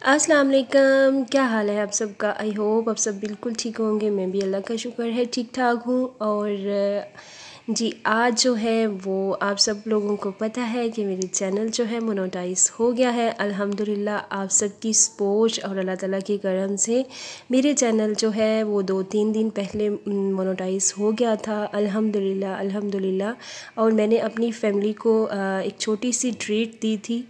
अस्सलाम वालेकुम। क्या हाल है आप सबका? आई होप आप सब बिल्कुल ठीक होंगे। मैं भी अल्लाह का शुक्र है ठीक ठाक हूँ। और जी, आज जो है वो आप सब लोगों को पता है कि मेरे चैनल जो है मोनोटाइज हो गया है। अल्हम्दुलिल्लाह आप सबकी स्पोर्ट और अल्लाह ताला के करम से मेरे चैनल जो है वो दो तीन दिन पहले मोनोटाइज हो गया था। अल्हम्दुलिल्लाह अल्हम्दुलिल्लाह। और मैंने अपनी फैमिली को एक छोटी सी ट्रीट दी थी।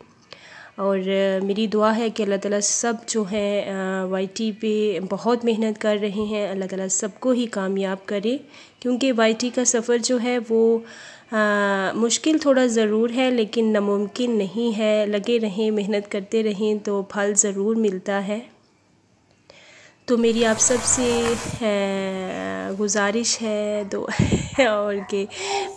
और मेरी दुआ है कि अल्लाह ताला सब जो हैं वाईटी पे बहुत मेहनत कर रहे हैं। अल्लाह ताला सबको ही कामयाब करे। क्योंकि वाईटी का सफ़र जो है वो आ, मुश्किल थोड़ा ज़रूर है लेकिन नामुमकिन नहीं है। लगे रहें मेहनत करते रहें तो फल ज़रूर मिलता है। तो मेरी आप सबसे गुजारिश है दो और कि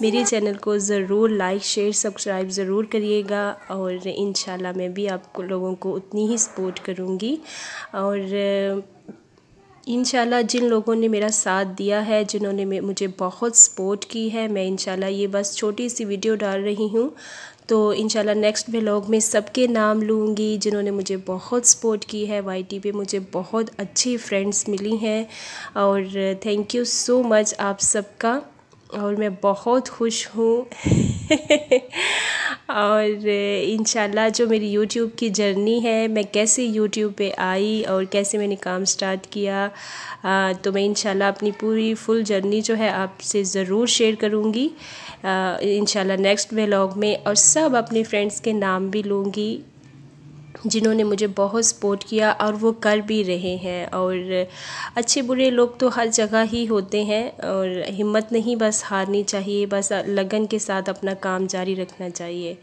मेरे चैनल को ज़रूर लाइक शेयर सब्सक्राइब ज़रूर करिएगा और इन मैं भी आप लोगों को उतनी ही सपोर्ट करूँगी। और इन जिन लोगों ने मेरा साथ दिया है, जिन्होंने मुझे बहुत सपोर्ट की है, मैं इन ये बस छोटी सी वीडियो डाल रही हूँ। तो इन नेक्स्ट व्लॉग में सबके नाम लूँगी, जिन्होंने मुझे बहुत सपोर्ट की है वाई टी पे मुझे बहुत अच्छी फ्रेंड्स मिली हैं। और थैंक यू सो मच आप सबका। और मैं बहुत खुश हूँ। और इन जो मेरी यूट्यूब की जर्नी है, मैं कैसे यूट्यूब पे आई और कैसे मैंने काम स्टार्ट किया तो मैं इन अपनी पूरी फुल जर्नी जो है आपसे ज़रूर शेयर करूँगी। इन नेक्स्ट व्लॉग में और सब अपने फ्रेंड्स के नाम भी लूँगी। जिन्होंने मुझे बहुत सपोर्ट किया और वो कर भी रहे हैं और अच्छे बुरे लोग तो हर जगह ही होते हैं और हिम्मत नहीं बस हारनी चाहिए, बस लगन के साथ अपना काम जारी रखना चाहिए।